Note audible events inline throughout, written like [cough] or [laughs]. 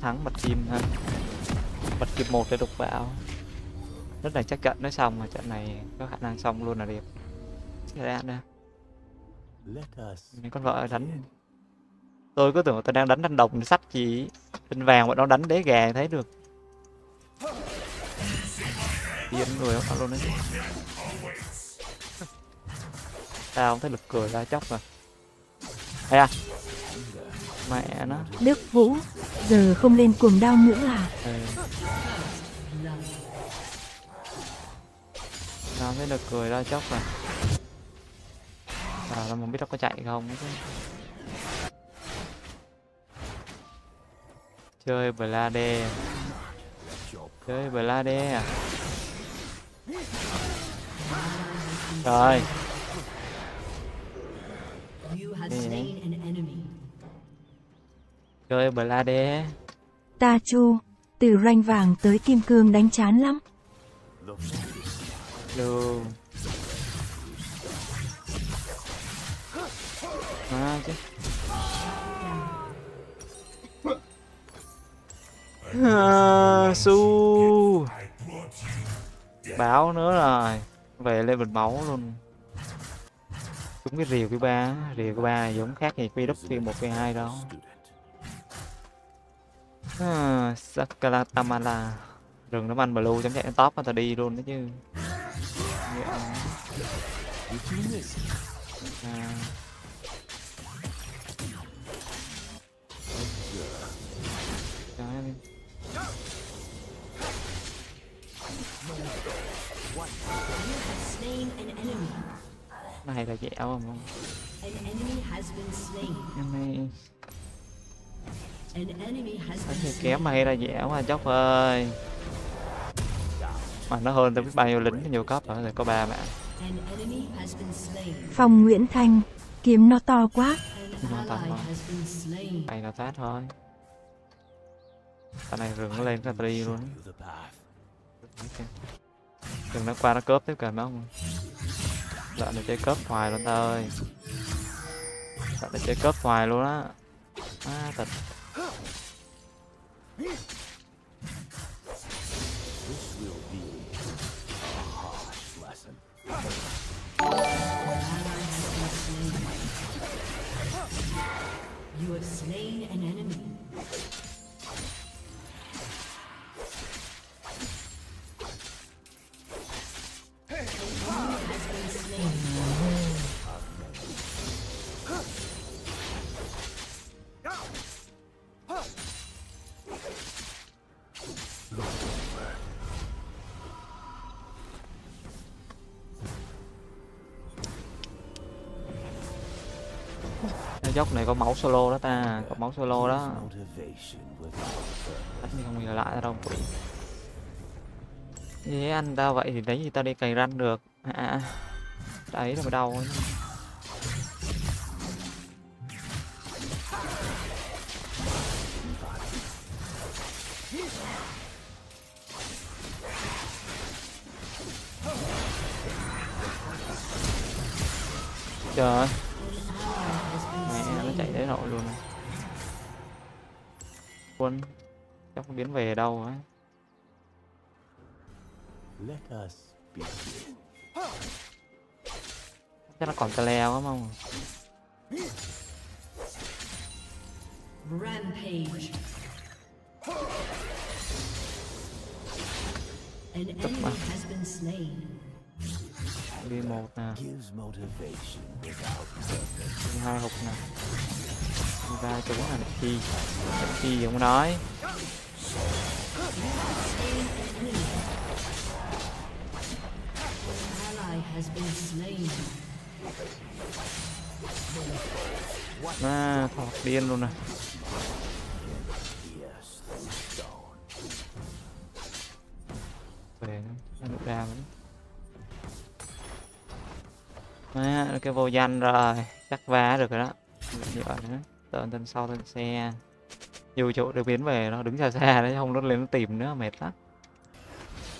thắng mặt kim ha. Mặt kim một để đục vào. Rất là chắc trận nó xong mà trận này có khả năng xong luôn là đẹp. Ra nè. Con vợ đánh. Tôi cứ tưởng tôi đang đánh đánh đồng sắt chỉ bên vàng bọn nó đánh đế gà thấy được. Tiến người không luôn đấy sao không thấy lực cười ra chóc rồi hay à mẹ nó. Đức Vũ, giờ không lên cuồng đao nữa à? ừ. sao thấy lực cười ra chóc rồi. À nó không biết nó có chạy không chứ. Chơi Blade chơi Blade à? Rồi You have Yeah. slain an enemy. Chơi Blade. Ta chu, từ ranh vàng tới kim cương đánh chán lắm. luôn à, chứ. À, su. Báo nữa rồi. Về lên bình máu luôn. Chúng cái rìu cái ba. Rìu cái ba giống khác gì quy đúc quy một quy hai đâu à, Sakala Tamala rừng nó ăn blue chấm chạy top tao đi luôn đó chứ. À, này là dẻo không? An enemy has been slain. Này thì slain. kém mày ra dẻo mà chóc ơi mà nó hơn tôi biết bao nhiêu lính nhiều cấp rồi có ba slain. Phong Nguyễn Thanh, kiếm nó to quá. Has been slain. mày là phát thôi cái này rừng nó lên ra đi luôn rừng nó qua nó cướp tiếp cần không lợn này chơi cướp hoài luôn ta ơi lợn này chơi cướp hoài luôn á à, thật This will be a harsh lesson. You have slain an enemy. Dốc này có máu solo đó ta có máu solo đó. Anh không nghĩ lại ra đâu. Quỷ thế ăn tao vậy thì đấy thì tao đi cày răn được. À, à. đấy là mà đau ấy. trời ơi. Quân chắc nó biến về đâu ấy Let us begin. chắc nó còn tà leo lắm không Rampage. An Tập enemy has been slain. đi một nè Gives motivation without purpose. đi hai hộp nè ra ba chúng là đẹp chi không nói. À thọc điên luôn nè. Về nó được ra vẫn à, cái vô danh rồi. Chắc vá được rồi đó. Nhựa nữa tận tên sau tên xe. Nhiều chỗ được biến về nó đứng xa xa đấy không nó lên nó tìm nữa mệt lắm.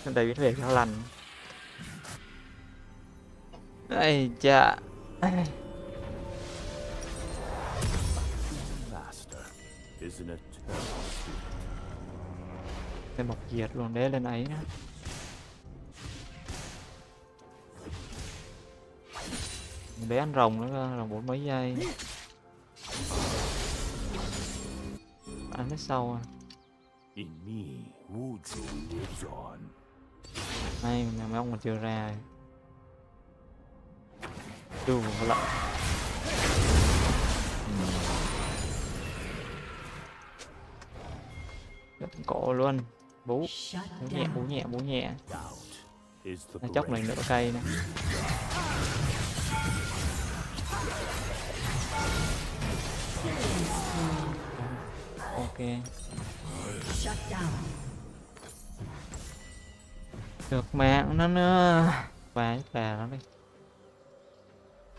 Nên đây biến về cho lành. Ây chà. Lên is một diệt luôn đấy lên ấy nữa để ăn rồng nữa cơ, rồng bốn mấy giây. Ăn hết sau à. Mà mấy ông còn chưa ra. Đủ lận Gấp cổ luôn. Bú. Bú nhẹ, bú nhẹ, bú nhẹ. Mình breath nửa cây nữa Ok. Được mạng nó nữa Và và nó đi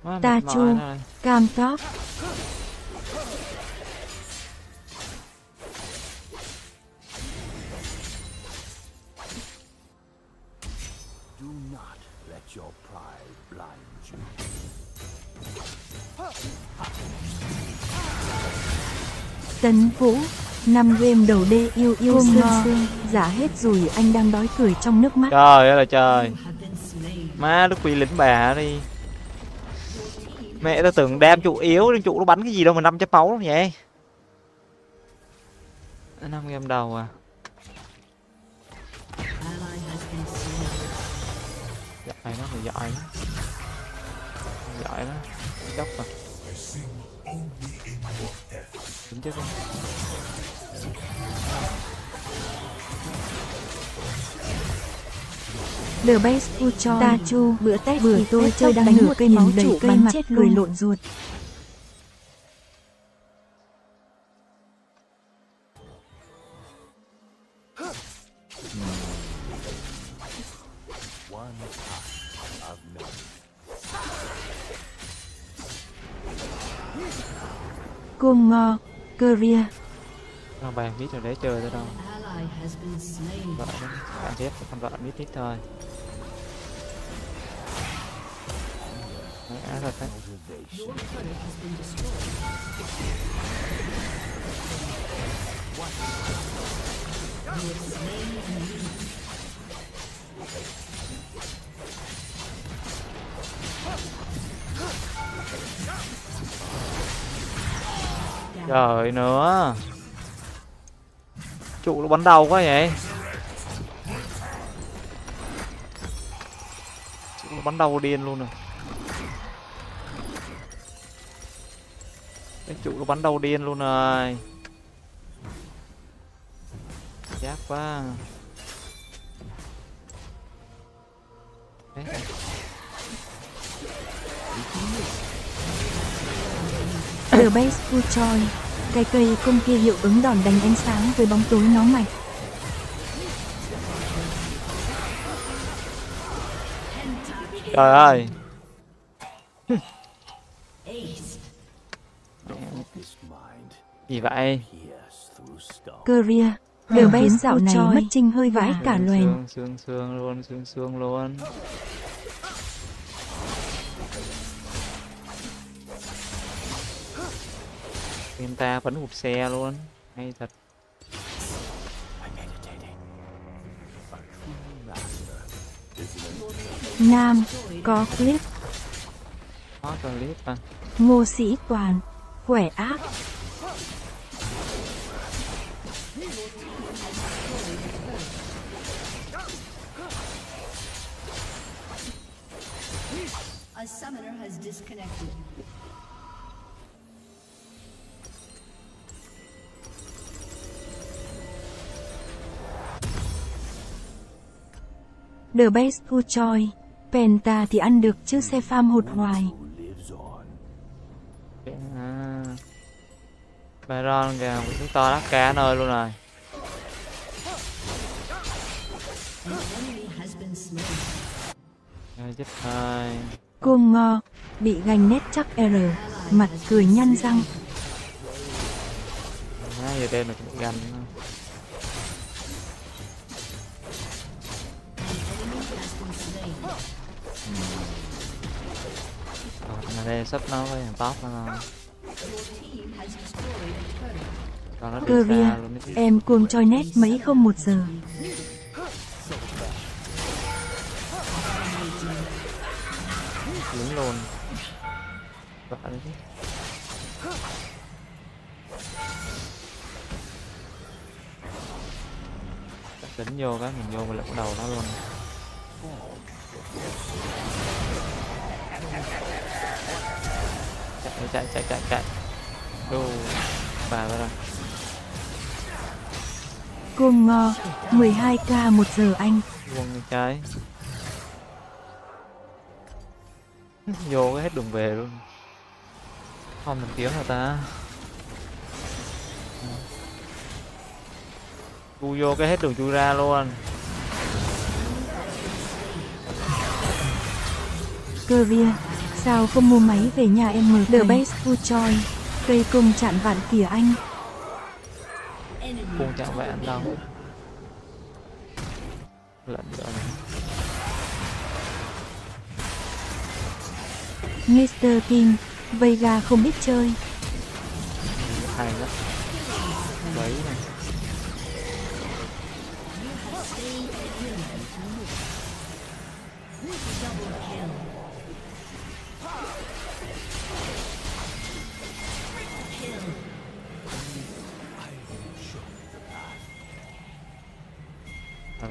Quá Ta chu. Cam top. Do not let your pride blind you. Tấn Vũ. Năm game đầu đê yêu yêu sương sương. Giả hết rồi anh đang đói cười trong nước mắt. Trời ơi là trời. Má đức quỷ lính bà đi Mẹ tao tưởng đam trụ yếu trụ nó bắn cái gì đâu mà năm trái máu lắm vậy năm game đầu à. Giỏi nó phải giỏi nó Giỏi nó Chốc à Đúng chứ không The best food cho Ta chu, bữa Tết vừa tôi chơi đang nửa cây máu đầy cây mặt cười lộn ruột. One time career. Nó bàn biết rồi để chơi tới đâu Ally has been slain. Vợ Bạn chết con vợ biết ít thôi Mẹ rồi đấy. Your Trời nữa. Trụ nó bắn đầu quá vậy. Trụ nó bắn đầu điên luôn rồi. Cái trụ nó bắn đầu điên luôn rồi. Chát quá. Đấy. The best food choi. Cây cây cung kia hiệu ứng đòn đánh ánh sáng với bóng tối nó mạch. Trời ơi Gì vậy. Career. The best dạo này mất trinh hơi vãi cả loèn. Xương xương luôn xương xương luôn Em ta vẫn hụt xe luôn Hay thật Nam. Có clip. Hot clip à Ngô sĩ toàn. Khỏe ác. A summoner has disconnected. The best food choi. Penta thì ăn được chứ xe farm hụt hoài. who à. Baron kìa chúng to đắt cá nơi luôn rồi chết thôi Cơm ngò. Bị gành nét chắc R. Mặt cười nhăn răng. Má giờ đêm là cũng ganh đây sắp nó với thằng top nó. Cho nó chứ. em cuồng choi nét mấy không một giờ. Lính luôn Vợ đấy chứ Đánh vô cái mình vô mà lẫn đầu nó luôn Chạy chạy chạy chạy chạy. Đu Bà ra rồi. Cuồng ngo, 12k một giờ anh. Cái trái [laughs] Vô cái hết đường về luôn. Không mình kiếm hả ta? Cu vô cái hết đường chui ra luôn. Career, sao không mua máy về nhà em mở The best food choi. Cây cung chặn vạn kìa anh. Cung chẳng vẽ đâu Lận rồi Mr. King, Vega không biết chơi. hay lắm lấy này Ron đi Tôi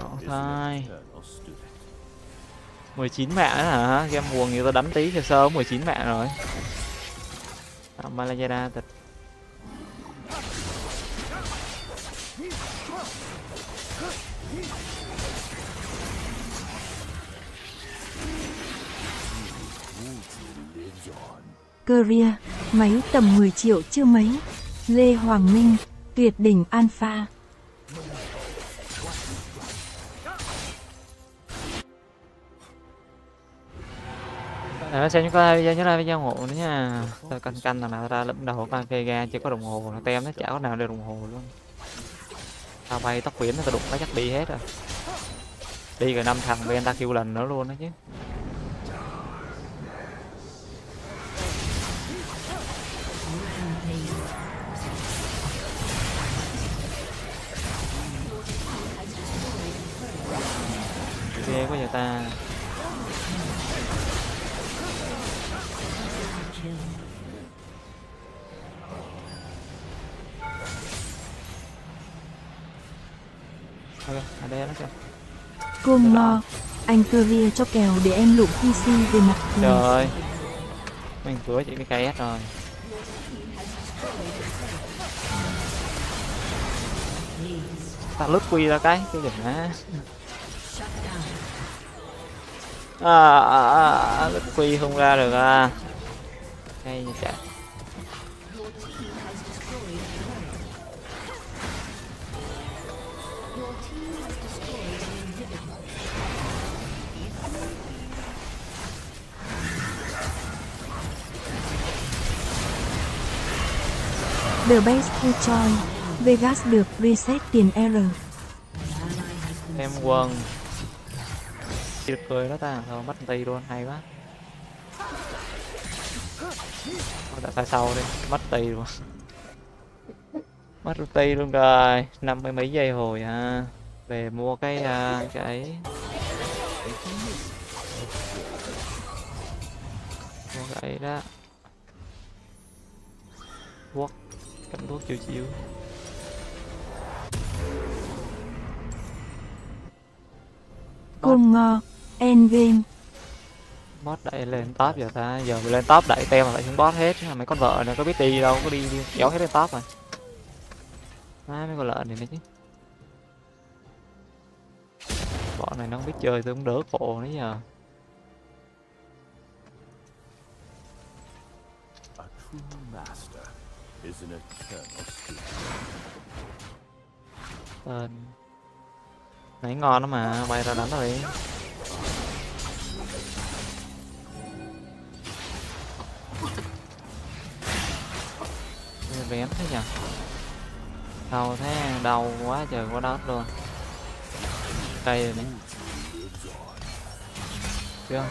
eternal student. 19 mạng á hả? Game buồn như tao đánh tí cho sớm 19 mạng rồi à, Malayada tịch. Career, máy tầm 10 triệu chưa mấy. Lê Hoàng Minh, tuyệt đỉnh alpha. Để xem chúng ta video nhớ like video ủng hộ nữa nha. Tôi canh canh thằng nào ra lẫm đầu con cây ga chưa có đồng hồ nó tem nó chả có nào được đồng hồ luôn. Tao bay tóc biển nó đụng nó chắc đi hết rồi. Đi rồi năm thằng bên ta kêu lần nữa luôn đó chứ. Ghê quá vậy ta. Đây nó kìa. Côn ngo, anh Career cho kèo để em lụm PC về mặt trời ơi. Mình vừa chỉ cái KS rồi. Ta lướt quy ra cái cái đừng á à, à, à, à, lướt quy không ra được à. Hay như chả The best to join. Vegas được reset tiền R. em quần. được cười đó ta thôi bắt tay luôn hay quá Đã sai sau đi mất tay luôn mất tay luôn rồi năm mươi mấy giây hồi ha về mua cái uh, cái mua cái đó quốc cắm thuốc chiều chiều Côn ngo, endgame. bot đẩy lên top giờ ta. Giờ mình lên top đẩy tem mà lại xuống bot hết. Mà mấy con vợ này có biết đi đâu có đi, đi kéo hết lên top rồi má mấy con lợn này nữa chứ. Bọn này nó không biết chơi tôi cũng đỡ khổ nữa giờ A true master is an eternal student. tên nãy ngon lắm mà, bay ra đánh rồi. Vén thế nhỉ? đau thế, đau quá trời quá đất luôn cây rồi đấy. chưa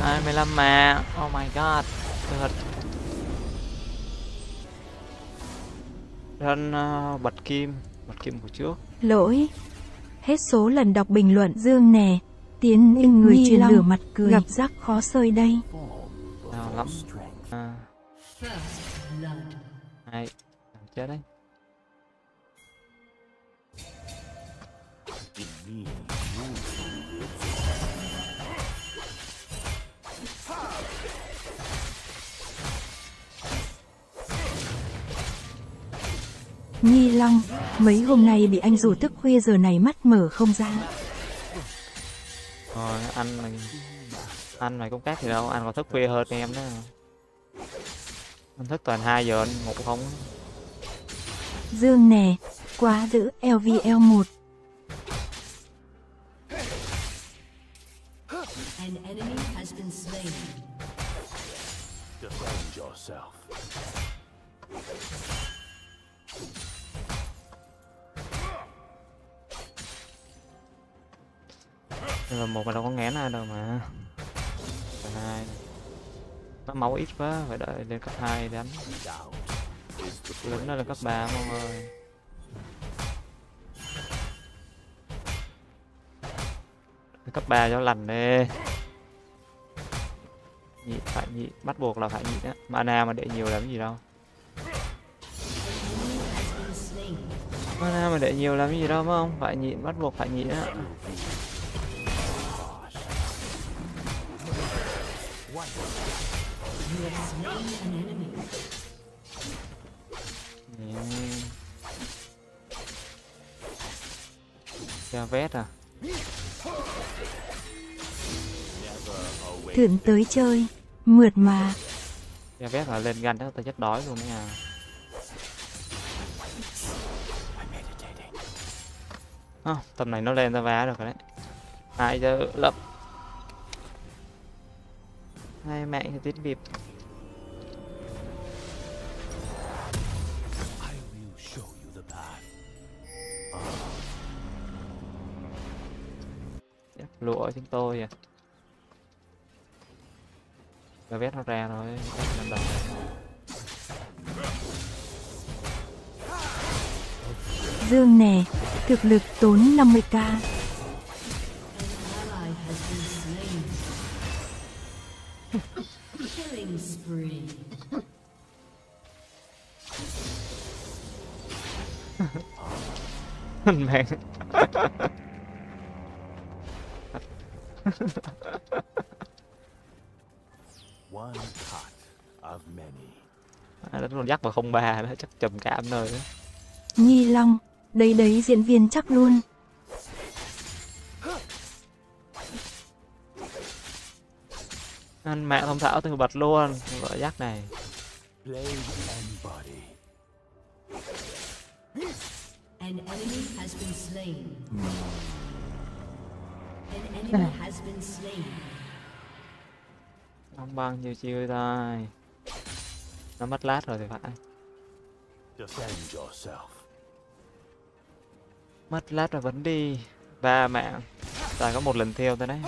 hai mươi lăm mà. Oh my god. Thật. Run uh, bật kim. Bật kim của trước. Lỗi. Hết số lần đọc bình luận. Dương nè. Tiến in người truyền lửa mặt cười. gặp rắc khó sơi đây. Before lắm. À, hai chết đấy Nhi Long. Mấy hôm nay bị anh rủ thức khuya giờ này mắt mở không ra. rồi anh mày anh mày cũng cát gì đâu anh còn thức khuya hơn em đó anh thức toàn 2 giờ anh ngủ không Dương nè. Quá giữ LVL1. Yourself. Nhưng mà một mà đâu có ngán ai đâu mà. Còn hai. Nó máu ít quá, phải đợi lên cấp 2 đánh. Lính nó lên cấp 3 ông ơi. Cấp 3 cho lành đi nhịn phải nhị, bắt buộc là phải nhị á mana mà để nhiều làm gì đâu. Mana mà để nhiều làm gì đâu, phải không? Phải nhịn bắt buộc phải nhịn á harsh. Ra vét à? Thượng tới chơi. Mượt mà. ra vét là lên gan chắc tao chết đói luôn đấy à à, tầm này nó lên ra vá được rồi đấy. Hai giờ lập? Hai mẹ thì tít bịp lụa chúng tôi à ra vét nó ra rồi lần đầu Dương nè. Thực lực tốn 50k. An [laughs] à, đánh con dắt vào không ba đó chắc trầm cảm nơi đó Nhi Long. Đấy đấy diễn viên chắc luôn. anh mẹ thông thảo từ bật luôn vợ dắt này. An enemy has been slain. An enemy has been slain. Không băng nhiều chiêu thôi. Nó mất lát rồi thì phải. Mất lát rồi vẫn đi. Ba mạng Toàn có một lần theo thôi đấy.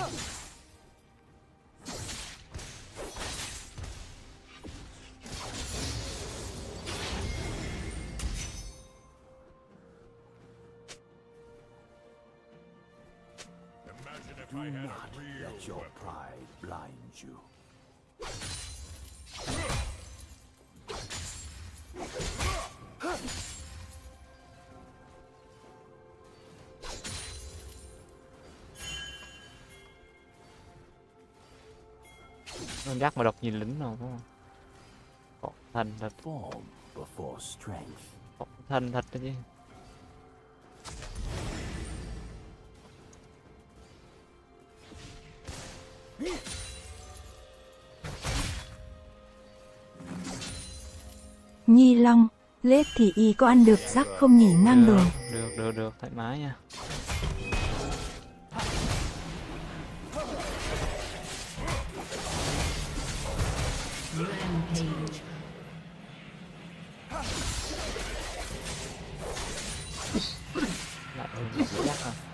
Do not let your pride blind you. Con dắt mà độc nhìn lính nào đúng không Khổ thân thật Form before strength. khổ thân thật đó chứ Nhi Long, lết thì y có ăn được rắc không nhỉ ngang được đường. được được được thoải mái nha Rampage. lại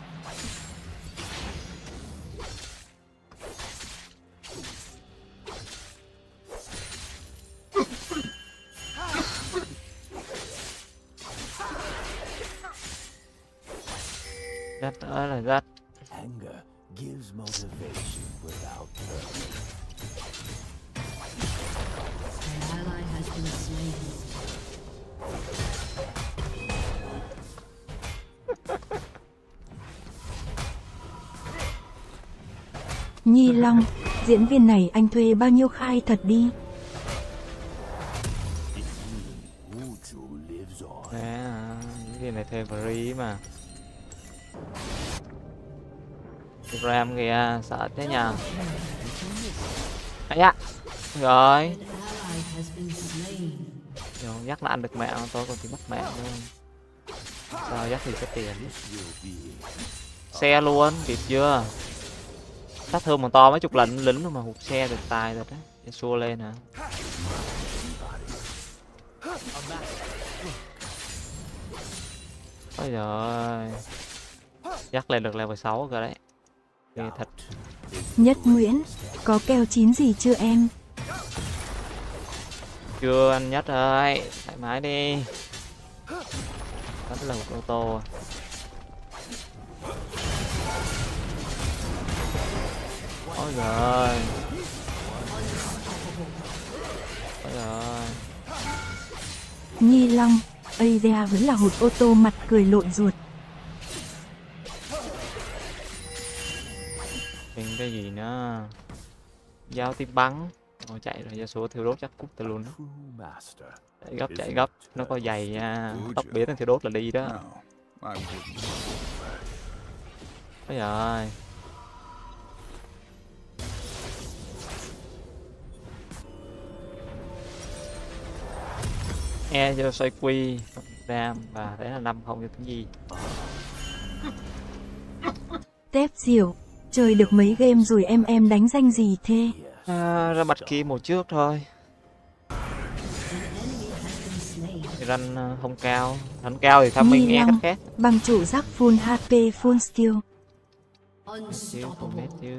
Nhi Long, diễn viên này anh thuê bao nhiêu khai thật đi. Wuju à, những cái này thuê free mà Ram kìa, sợ thế nhờ Ấy ạ, Rồi An. Rồi, là ăn được mẹ, tôi còn thì mất mẹ. luôn Sao dắt thì có tiền Xe luôn, kịp chưa Sát thương còn to mấy chục lần lính luôn mà hụt xe được tài rồi đấy xua lên hả? Ôi giời Dắt lên được level 6 rồi đấy. Ghê thật. Nhất Nguyễn, có keo chín gì chưa em? Chưa anh nhất ơi. Thoải mái đi. Đó là một ô tô à. Ôi Ôi giời ơi Nhi Long, Asia vẫn là hụt ô tô mặt cười lộn ruột. Mình cái gì nữa Giao tiếp bắn Rồi chạy rồi gia số thiêu đốt chắc cút từ luôn đó. Chạy gấp chạy gấp Nó có giày nha Tóc biến thành thiêu đốt là đi đó. Ôi giời E cho xoay quy Ram và đấy là năm không cho tiếng gì Tép diệu, chơi được mấy game rồi em em đánh danh gì thế? à, ra mặt kia một trước thôi. Ranh ờ, không cao. Ranh cao thì tham minh e cách khác. Bằng chủ giác full HP full skill. chứ không biết chứ.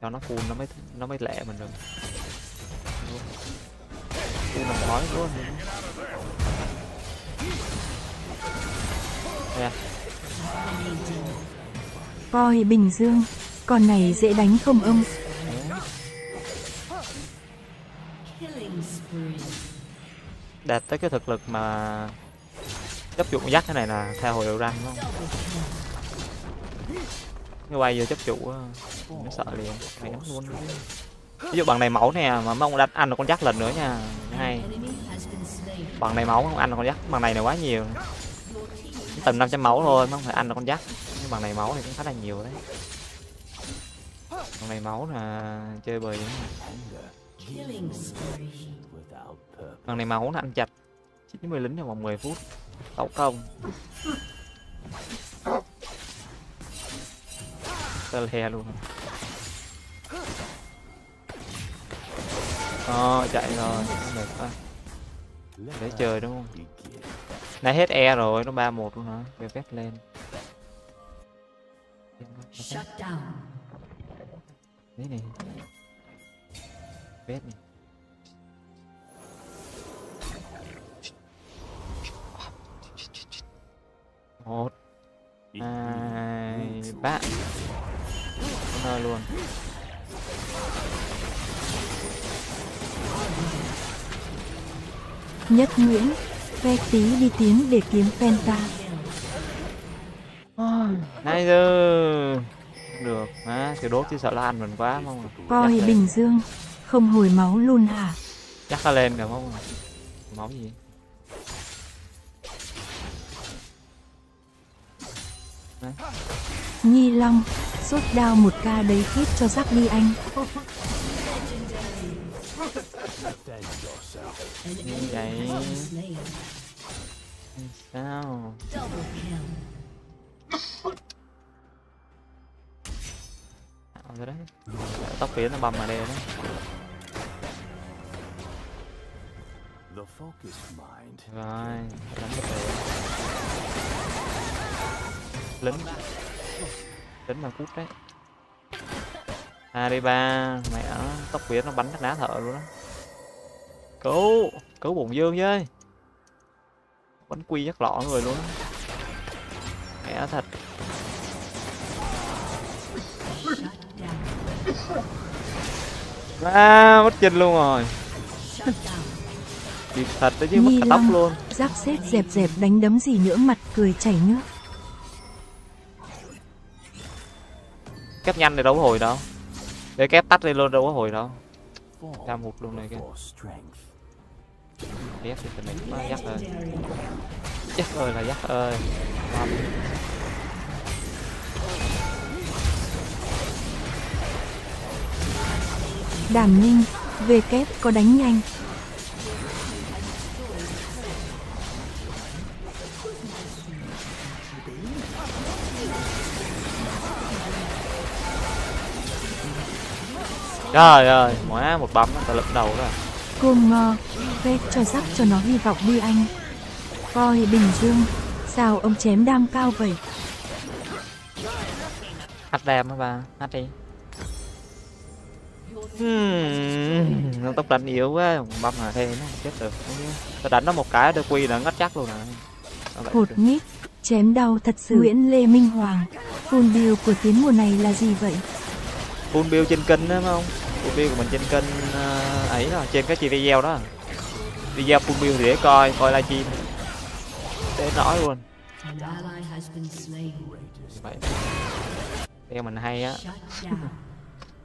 Cho nó full nó mới nó mới lẹ mình được full là nói luôn. Coi Bình Dương, con này dễ đánh không ông? Đạt tới cái thực lực mà chấp trụ dắt cái này là theo hồi đầu răng đúng không cái quay vô chấp trụ nó sợ liền mày đánh luôn ví dụ bằng này máu nè, mà mong đánh ăn được con dắt lần nữa nha. Hay. Bằng này máu không ăn được con dắt bằng này này quá nhiều. Tầm 500 máu thôi mà không phải ăn được con dắt nhưng bằng này máu thì cũng khá là nhiều đấy. Bằng này máu là chơi bời đúng bằng này máu là ăn chặt. 90 lính trong vòng 10 phút. Tẩu công. Tơ le luôn. Ờ, chạy rồi, nó quá. Let Để chơi đúng không? Nãy hết E rồi, nó 3-1 luôn hả? Về phép lên. Đấy này. Vết này. Một, hai, ba. nơi luôn Nhất Nguyễn, ve tí đi tiến để kiếm Penta. Nãy giờ được má thì đốt chứ sợ lan mình quá mong Coi lên. Bình Dương, không hồi máu luôn hả? chắc nó lên kìa mong máu gì Nhi Long, sốt đao một ca đấy khít cho rắc đi anh. Vậy sao Tạo rồi đấy? Tóc phía nó bầm mà đè đấy The mind rồi đánh được rồi lính lính mà cút đấy à đi ba mẹ tóc việt nó bắn cái đá thợ luôn đó cứu cứu bụng dương với. Bắn quy chắc lọ người luôn. Mẹ thật. À mất chân luôn rồi. Điệp thật đấy chứ mất cả tóc luôn. Rắc xếp dẹp dẹp đánh đấm gì nữa mặt cười chảy nước. kép nhanh thì đâu có hồi đâu. Để kép tắt đi luôn đâu có hồi đâu. Ra một luôn này kìa kép thì tình này quá dắt ơi dắt ơi là dắt ơi Băm. Đàm Ninh, về kép có đánh nhanh. trời ơi má một bấm nó ta lật đầu rồi Côn ngo, phép cho rắc cho nó hy vọng đi anh. Coi Bình Dương, sao ông chém đam cao vậy? hát đem hả ba hát đi Hmm, nó tóc đánh yếu quá băm mà thế nó chết được ta đánh nó một cái đôi quy là ngất chắc luôn vậy Hột nhít, chém đau thật sự. Nguyễn Lê Minh Hoàng, full build của tiến mùa này là gì vậy? full build trên kênh đó phải không full build của mình trên kênh ấy đó trên cái chi video đó. Video full build thì để coi coi livestream. Để nói luôn. Vậy. Tiêu mình hay á.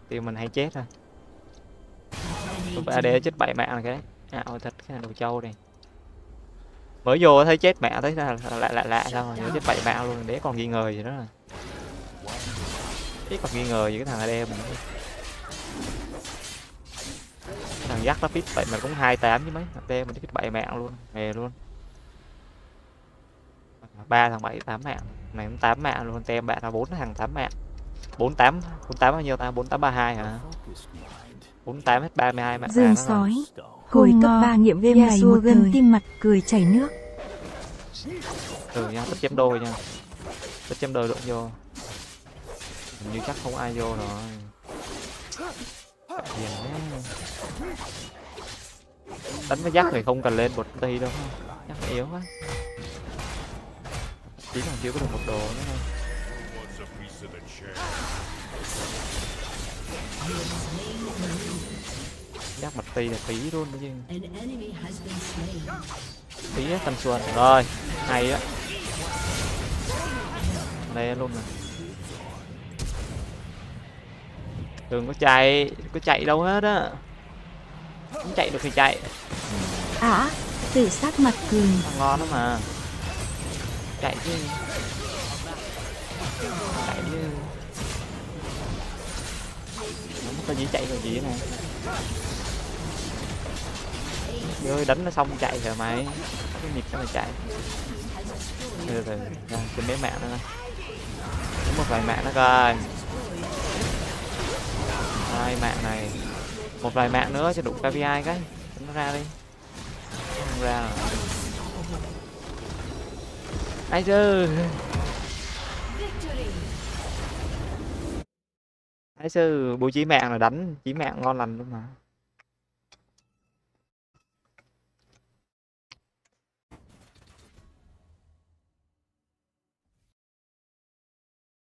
Tiêu mình hay chết thôi. Ba để chết bảy mạng này cái. Ảo thật cái đồ trâu này. Mới vô thấy chết mẹ thấy là lạ lạ lạ sao nhớ chết bảy mạng luôn để còn nghi ngờ gì đó rồi biết còn nghi ngờ gì cái thằng AD mình thằng dắt nó fit vậy mà cũng hai tám chứ mấy. AD mình fit bảy mạng luôn về luôn. Ba thằng bảy tám mạng này cũng tám mạng luôn. Tem bạn là bốn thằng tám mạng. Bốn tám bốn tám bao nhiêu ta? Bốn tám ba hai hả? Bốn tám hết ba mươi hai mạng Dương sói, hồi cấp 3 nghiệm dạ, ngày một gần tim mặt cười chảy nước. ừ nha tích chém đôi nha. Tích chém đôi đụng vô. Hình như chắc không ai vô rồi. Dần đấy đánh với dắt thì không cần lên bột ti đâu. Dắt yếu quá. Chỉ còn chưa có được một đồ nữa thôi dắt mặt ti là tí luôn chứ. An tí á thanh xuân. Rồi, hay á. Đây luôn nè. Đừng có chạy có chạy đâu hết á không chạy được thì chạy. Ả, tự sát mặt cười. ăn ngon lắm mà. Chạy chứ chạy chứ không có gì chạy rồi gì nè ơi đánh nó xong chạy rồi mày. Cái nhịp sao mày chạy. Từ từ ra trên mấy mạng nữa coi Đánh một vài mạng nữa coi. Hai mạng này một vài mạng nữa cho đủ KPI cái. Đánh nó ra đi. Không ra rồi. ai sư ai sư bố trí mạng là đánh. Trí mạng ngon lành luôn mà.